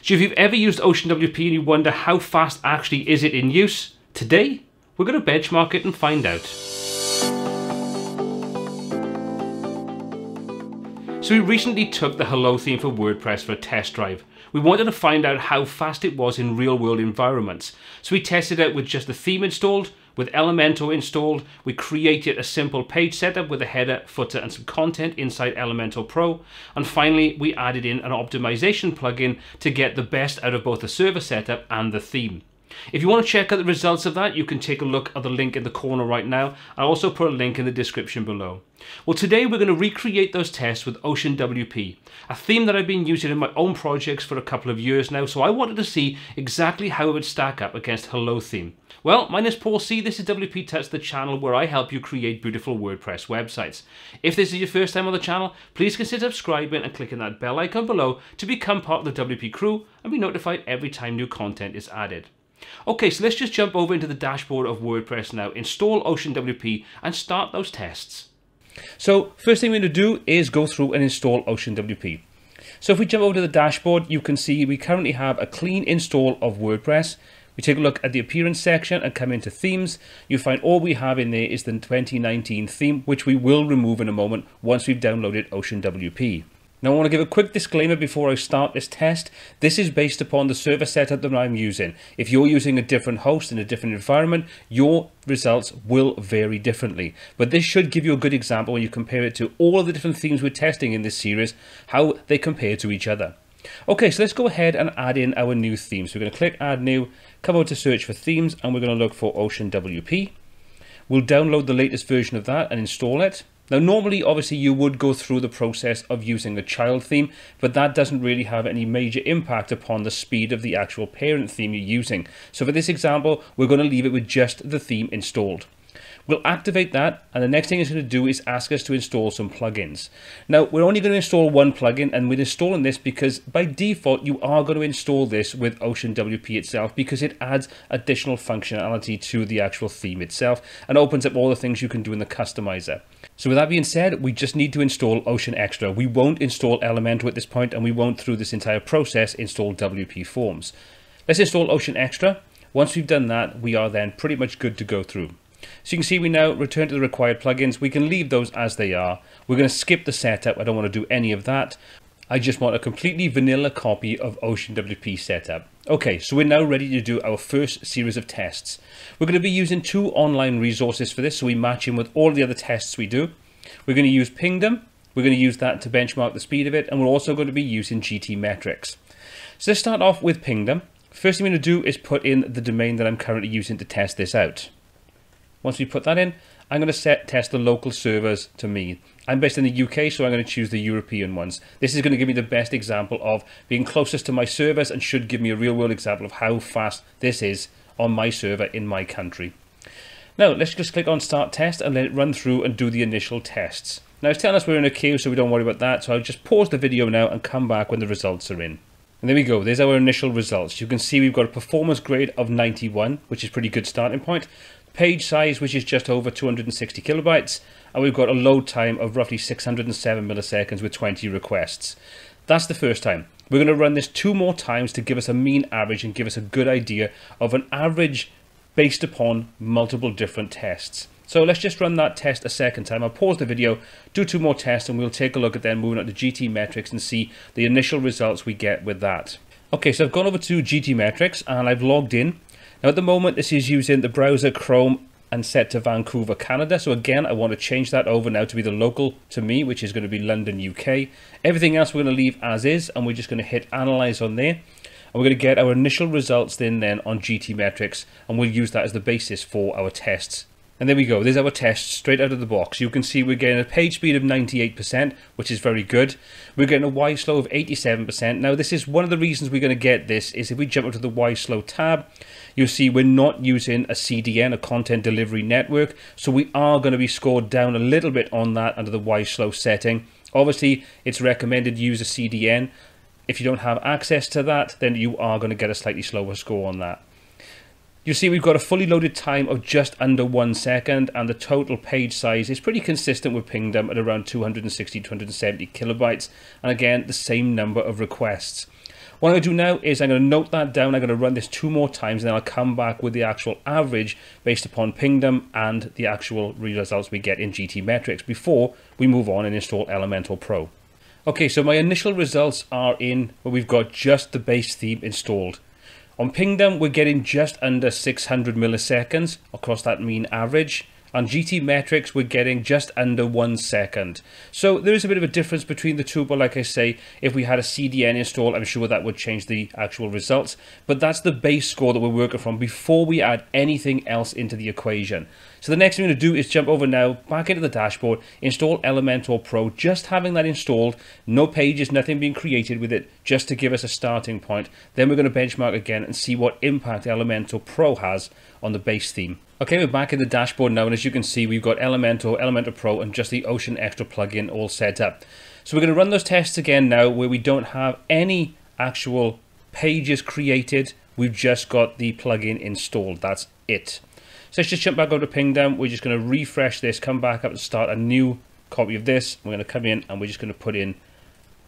So if you've ever used OceanWP and you wonder how fast actually is it in use, today we're going to benchmark it and find out. So we recently took the Hello theme for WordPress for a test drive. We wanted to find out how fast it was in real world environments. So we tested it with just the theme installed, with Elementor installed, we created a simple page setup with a header, footer and some content inside Elementor Pro. And finally, we added in an optimization plugin to get the best out of both the server setup and the theme. If you want to check out the results of that, you can take a look at the link in the corner right now. I'll also put a link in the description below. Well, today we're going to recreate those tests with Ocean WP, a theme that I've been using in my own projects for a couple of years now, so I wanted to see exactly how it would stack up against Hello Theme. Well, my name is Paul C. This is WP Tuts, the channel where I help you create beautiful WordPress websites. If this is your first time on the channel, please consider subscribing and clicking that bell icon below to become part of the WP crew and be notified every time new content is added. Okay, so let's just jump over into the dashboard of WordPress now, install OceanWP and start those tests. So first thing we're going to do is go through and install OceanWP. So if we jump over to the dashboard, you can see we currently have a clean install of WordPress. We take a look at the appearance section and come into themes. You find all we have in there is the 2019 theme, which we will remove in a moment once we've downloaded OceanWP. Now I want to give a quick disclaimer before I start this test. This is based upon the server setup that I'm using. If you're using a different host in a different environment, your results will vary differently. But this should give you a good example when you compare it to all of the different themes we're testing in this series, how they compare to each other. Okay, so let's go ahead and add in our new theme. So we're going to click add new, come over to search for themes, and we're going to look for Ocean WP. We'll download the latest version of that and install it. Now normally obviously you would go through the process of using a child theme, but that doesn't really have any major impact upon the speed of the actual parent theme you're using. So for this example, we're going to leave it with just the theme installed. We'll activate that and the next thing it's going to do is ask us to install some plugins. Now we're only going to install one plugin and we're installing this because by default you are going to install this with OceanWP itself because it adds additional functionality to the actual theme itself and opens up all the things you can do in the customizer. So with that being said, we just need to install Ocean Extra. We won't install Elementor at this point and we won't through this entire process install WP Forms. Let's install Ocean Extra. Once we've done that, we are then pretty much good to go through. So you can see we now return to the required plugins. We can leave those as they are. We're going to skip the setup. I don't want to do any of that. I just want a completely vanilla copy of OceanWP setup. Okay, so we're now ready to do our first series of tests. We're going to be using two online resources for this, so we match in with all the other tests we do. We're going to use Pingdom. We're going to use that to benchmark the speed of it, and we're also going to be using GTmetrix. So let's start off with Pingdom. First thing I'm going to do is put in the domain that I'm currently using to test this out. Once we put that in, I'm going to set test the local servers to me. I'm based in the UK, so I'm going to choose the European ones. This is going to give me the best example of being closest to my servers and should give me a real world example of how fast this is on my server in my country. Now, let's just click on start test and let it run through and do the initial tests. Now, it's telling us we're in a queue, so we don't worry about that. So I'll just pause the video now and come back when the results are in. And there we go, there's our initial results. You can see we've got a performance grade of 91, which is pretty good starting point page size which is just over 260 kilobytes and we've got a load time of roughly 607 milliseconds with 20 requests. That's the first time. We're going to run this two more times to give us a mean average and give us a good idea of an average based upon multiple different tests. So let's just run that test a second time. I'll pause the video, do two more tests, and we'll take a look at then moving on to GTmetrix and see the initial results we get with that. Okay, so I've gone over to GTmetrix and I've logged in. Now at the moment this is using the browser Chrome and set to Vancouver, Canada. So again, I want to change that over now to be the local to me, which is going to be London, UK. Everything else we're going to leave as is, and we're just going to hit Analyze on there. And we're going to get our initial results then, then on GTmetrix, and we'll use that as the basis for our tests and there we go, there's our test straight out of the box. You can see we're getting a page speed of 98%, which is very good. We're getting a YSlow of 87%. Now this is one of the reasons we're going to get this, is if we jump into the YSlow tab, you'll see we're not using a CDN, a content delivery network, so we are going to be scored down a little bit on that under the YSlow setting. Obviously, it's recommended use a CDN. If you don't have access to that, then you are going to get a slightly slower score on that. You see we've got a fully loaded time of just under one second and the total page size is pretty consistent with Pingdom at around 260 270 kilobytes and again the same number of requests. What I'm going to do now is I'm going to note that down. I'm going to run this two more times, and then I'll come back with the actual average based upon pingdom and the actual results we get in GTmetrix before we move on and install Elementor Pro. Okay, so my initial results are in where we've got just the base theme installed. On pingdom, we're getting just under 600 milliseconds across that mean average. On GTmetrix, we're getting just under one second. So there is a bit of a difference between the two, but like I say, if we had a CDN install, I'm sure that would change the actual results. But that's the base score that we're working from before we add anything else into the equation. So the next thing I'm going to do is jump over now, back into the dashboard, install Elementor Pro, just having that installed, no pages, nothing being created with it, just to give us a starting point. Then we're going to benchmark again and see what impact Elementor Pro has on the base theme. Okay, we're back in the dashboard now, and as you can see, we've got Elementor, Elementor Pro, and just the Ocean Extra plugin all set up. So we're going to run those tests again now, where we don't have any actual pages created. We've just got the plugin installed. That's it. So let's just jump back over to Pingdom. We're just going to refresh this, come back up to start a new copy of this. We're going to come in and we're just going to put in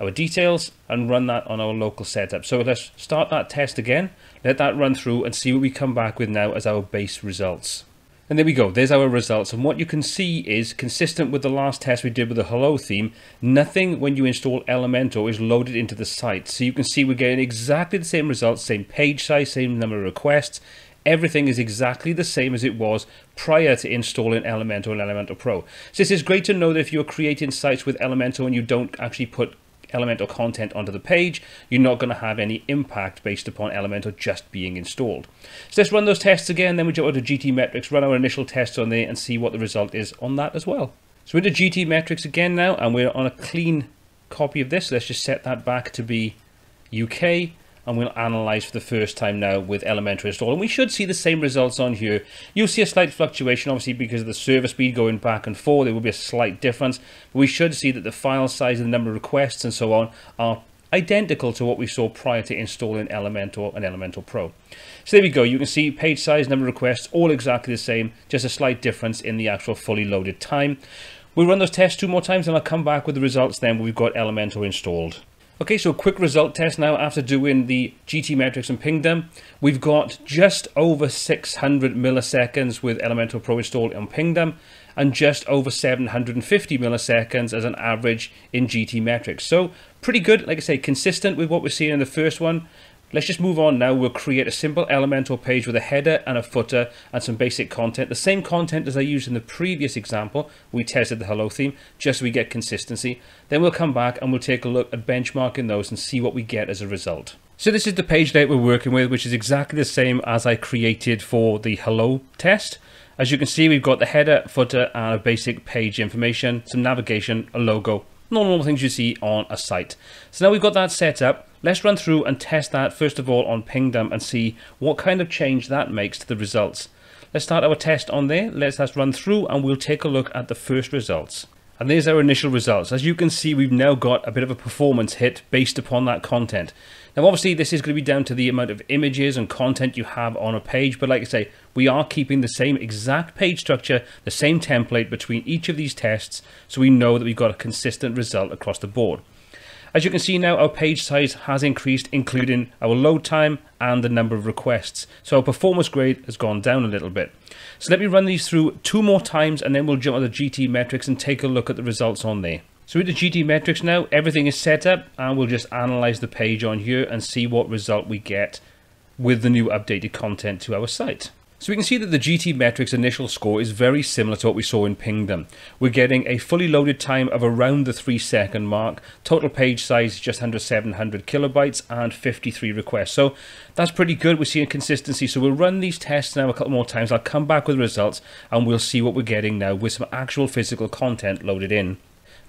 our details and run that on our local setup. So let's start that test again, let that run through and see what we come back with now as our base results. And there we go, there's our results. And what you can see is consistent with the last test we did with the Hello theme, nothing when you install Elementor is loaded into the site. So you can see we're getting exactly the same results, same page size, same number of requests, everything is exactly the same as it was prior to installing Elementor and Elementor Pro. So this is great to know that if you're creating sites with Elementor and you don't actually put Elementor content onto the page, you're not going to have any impact based upon Elementor just being installed. So let's run those tests again, then we jump over to GTmetrix, run our initial tests on there and see what the result is on that as well. So we're into GTmetrix again now, and we're on a clean copy of this. Let's just set that back to be UK and we'll analyze for the first time now with Elementor installed. And we should see the same results on here. You'll see a slight fluctuation, obviously, because of the server speed going back and forth. There will be a slight difference. But we should see that the file size and the number of requests and so on are identical to what we saw prior to installing Elementor and Elementor Pro. So there we go. You can see page size, number of requests, all exactly the same, just a slight difference in the actual fully loaded time. We'll run those tests two more times and I'll come back with the results then we've got Elementor installed. Okay, so quick result test now after doing the GTmetrix and Pingdom. We've got just over 600 milliseconds with Elementor Pro installed on Pingdom and just over 750 milliseconds as an average in GTmetrix. So pretty good, like I say, consistent with what we're seeing in the first one. Let's just move on now. We'll create a simple Elementor page with a header and a footer and some basic content. The same content as I used in the previous example. We tested the hello theme just so we get consistency. Then we'll come back and we'll take a look at benchmarking those and see what we get as a result. So this is the page layout we're working with, which is exactly the same as I created for the hello test. As you can see, we've got the header, footer, and a basic page information, some navigation, a logo, normal things you see on a site. So now we've got that set up. Let's run through and test that first of all on Pingdom and see what kind of change that makes to the results. Let's start our test on there. Let's just run through and we'll take a look at the first results. And there's our initial results. As you can see, we've now got a bit of a performance hit based upon that content. Now, obviously, this is going to be down to the amount of images and content you have on a page. But like I say, we are keeping the same exact page structure, the same template between each of these tests. So we know that we've got a consistent result across the board. As you can see now, our page size has increased, including our load time and the number of requests. So our performance grade has gone down a little bit. So let me run these through two more times and then we'll jump on the GTmetrix and take a look at the results on there. So with the GTmetrix now, everything is set up and we'll just analyze the page on here and see what result we get with the new updated content to our site. So we can see that the GTmetrix initial score is very similar to what we saw in Pingdom. We're getting a fully loaded time of around the 3 second mark, total page size just under 700 kilobytes and 53 requests. So that's pretty good. We're seeing consistency. So we'll run these tests now a couple more times. I'll come back with results and we'll see what we're getting now with some actual physical content loaded in.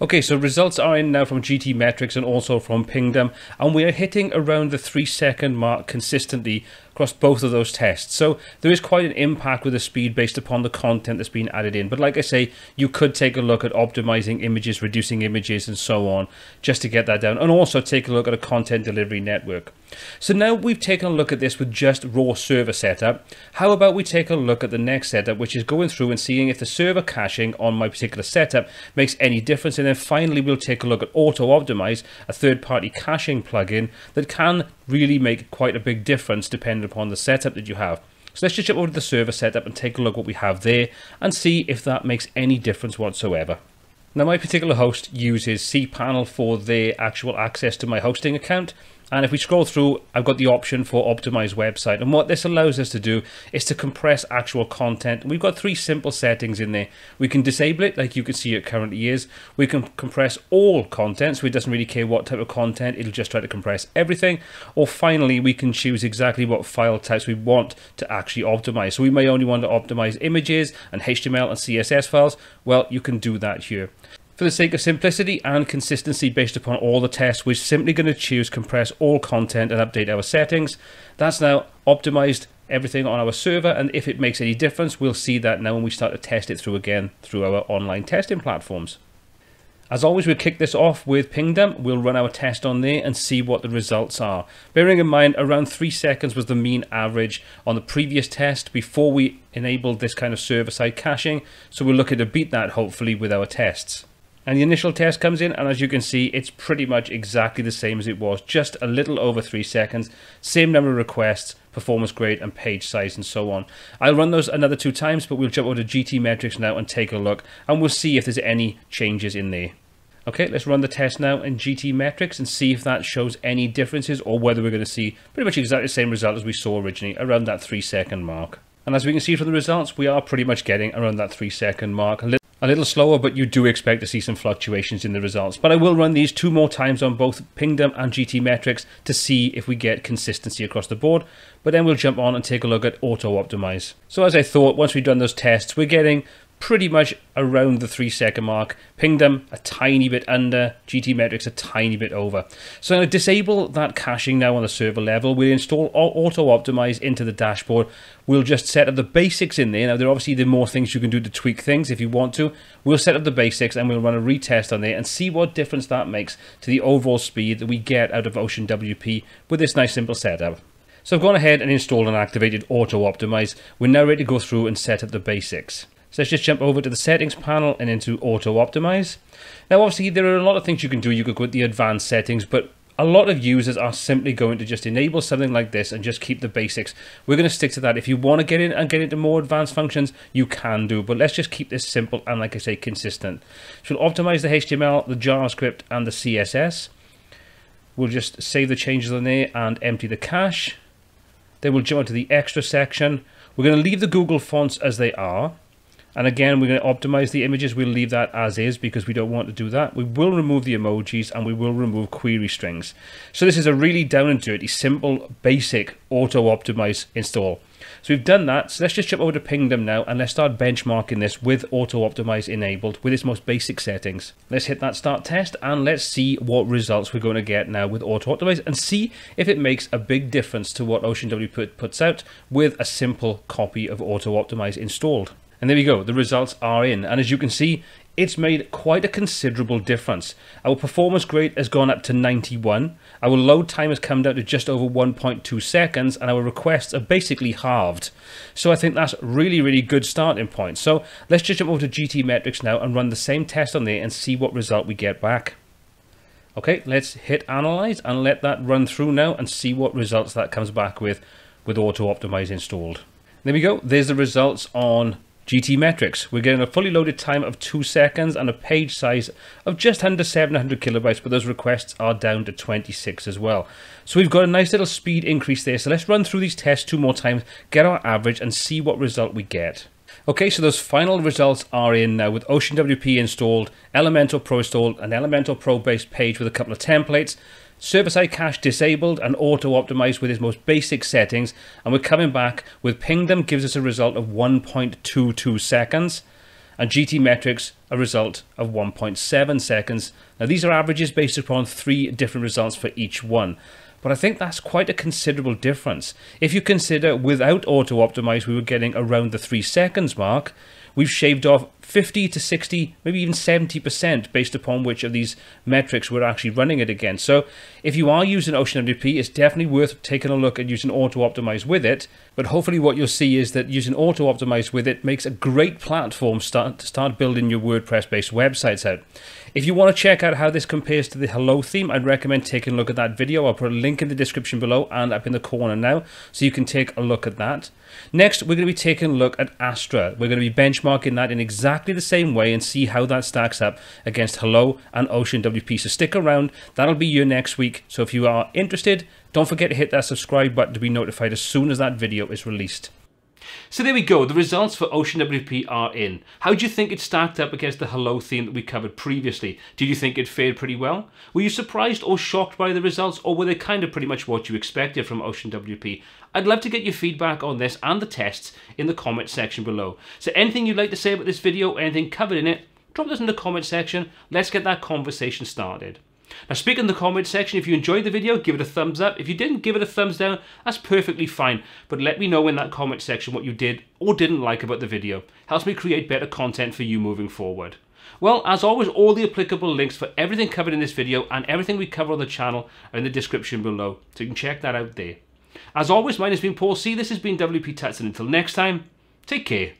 Okay, so results are in now from GTmetrix and also from Pingdom, and we are hitting around the three second mark consistently across both of those tests. So there is quite an impact with the speed based upon the content that's been added in. But like I say, you could take a look at optimizing images, reducing images and so on, just to get that down. And also take a look at a content delivery network. So now we've taken a look at this with just raw server setup. How about we take a look at the next setup, which is going through and seeing if the server caching on my particular setup makes any difference. And then finally, we'll take a look at Autoptimize, a third-party caching plugin that can really make quite a big difference depending upon the setup that you have. So let's just jump over to the server setup and take a look what we have there and see if that makes any difference whatsoever. Now my particular host uses cPanel for their actual access to my hosting account and if we scroll through, I've got the option for optimize website. And what this allows us to do is to compress actual content. We've got three simple settings in there. We can disable it like you can see it currently is. We can compress all content, so it doesn't really care what type of content, it'll just try to compress everything. Or finally, we can choose exactly what file types we want to actually optimize. So we may only want to optimize images and HTML and CSS files. Well, you can do that here. For the sake of simplicity and consistency based upon all the tests, we're simply going to choose compress all content and update our settings. That's now optimized everything on our server and if it makes any difference, we'll see that now when we start to test it through again through our online testing platforms. As always, we'll kick this off with Pingdom. We'll run our test on there and see what the results are. Bearing in mind, around three seconds was the mean average on the previous test before we enabled this kind of server-side caching. So we're looking to beat that hopefully with our tests. And the initial test comes in, and as you can see, it's pretty much exactly the same as it was, just a little over three seconds, same number of requests, performance grade, and page size, and so on. I'll run those another two times, but we'll jump over to GTmetrix now and take a look, and we'll see if there's any changes in there. Okay, let's run the test now in GTmetrix and see if that shows any differences or whether we're going to see pretty much exactly the same result as we saw originally, around that three second mark. And as we can see from the results, we are pretty much getting around that three second mark a little slower, but you do expect to see some fluctuations in the results. But I will run these two more times on both Pingdom and GTmetrix to see if we get consistency across the board. But then we'll jump on and take a look at Autoptimize. So as I thought, once we've done those tests, we're getting pretty much around the three second mark. Pingdom a tiny bit under, GTmetrix a tiny bit over. So I'm going to disable that caching now on the server level. We'll install auto optimize into the dashboard. We'll just set up the basics in there. Now there are obviously the more things you can do to tweak things if you want to. We'll set up the basics and we'll run a retest on there and see what difference that makes to the overall speed that we get out of Ocean WP with this nice simple setup. So I've gone ahead and installed and activated Autoptimize. We're now ready to go through and set up the basics. So let's just jump over to the settings panel and into auto optimize. Now obviously there are a lot of things you can do. You could go to the advanced settings, but a lot of users are simply going to just enable something like this and just keep the basics. We're going to stick to that. If you want to get in and get into more advanced functions, you can do, but let's just keep this simple and like I say, consistent. So we'll optimize the HTML, the JavaScript and the CSS. We'll just save the changes on there and empty the cache. Then we'll jump into the extra section. We're going to leave the Google fonts as they are. And again, we're going to optimize the images. We'll leave that as is because we don't want to do that. We will remove the emojis and we will remove query strings. So this is a really down and dirty, simple, basic Autoptimize install. So we've done that. So let's just jump over to Pingdom now and let's start benchmarking this with Autoptimize enabled with its most basic settings. Let's hit that start test and let's see what results we're going to get now with Autoptimize and see if it makes a big difference to what OceanWP puts out with a simple copy of Autoptimize installed. And there we go, the results are in. And as you can see, it's made quite a considerable difference. Our performance grade has gone up to 91. Our load time has come down to just over 1.2 seconds and our requests are basically halved. So I think that's really, really good starting point. So let's just jump over to GTmetrix now and run the same test on there and see what result we get back. Okay, let's hit analyze and let that run through now and see what results that comes back with with Autoptimize installed. There we go. There's the results on GTmetrix. We're getting a fully loaded time of 2 seconds and a page size of just under 700 kilobytes, but those requests are down to 26 as well. So we've got a nice little speed increase there. So let's run through these tests two more times, get our average and see what result we get. Okay, so those final results are in now with OceanWP installed, Elementor Pro installed, an Elementor Pro based page with a couple of templates, server-side cache disabled and auto-optimized with its most basic settings and we're coming back with Pingdom gives us a result of 1.22 seconds and GTmetrix a result of 1.7 seconds. Now these are averages based upon three different results for each one. But I think that's quite a considerable difference. If you consider without Autoptimize we were getting around the 3 seconds mark, we've shaved off 50 to 60, maybe even 70% based upon which of these metrics we're actually running it against. So if you are using Ocean OceanWP, it's definitely worth taking a look at using Autoptimize with it. But hopefully what you'll see is that using Autoptimize with it makes a great platform start, to start building your WordPress-based websites out. If you want to check out how this compares to the Hello theme, I'd recommend taking a look at that video. I'll put a link in the description below and up in the corner now, so you can take a look at that. Next, we're going to be taking a look at Astra. We're going to be benchmarking that in exactly the same way and see how that stacks up against Hello and Ocean WP. So stick around. That'll be your next week. So if you are interested, don't forget to hit that subscribe button to be notified as soon as that video is released. So there we go, the results for Ocean WP are in. How do you think it stacked up against the Hello theme that we covered previously? Did you think it fared pretty well? Were you surprised or shocked by the results, or were they kind of pretty much what you expected from Ocean WP? I'd love to get your feedback on this and the tests in the comment section below. So anything you'd like to say about this video, anything covered in it, drop this in the comment section. Let's get that conversation started. Now speak in the comment section if you enjoyed the video, give it a thumbs up. If you didn't, give it a thumbs down. That's perfectly fine. But let me know in that comment section what you did or didn't like about the video. Helps me create better content for you moving forward. Well, as always, all the applicable links for everything covered in this video and everything we cover on the channel are in the description below, so you can check that out there. As always, my name has been Paul C. This has been WP Tuts, and until next time, take care.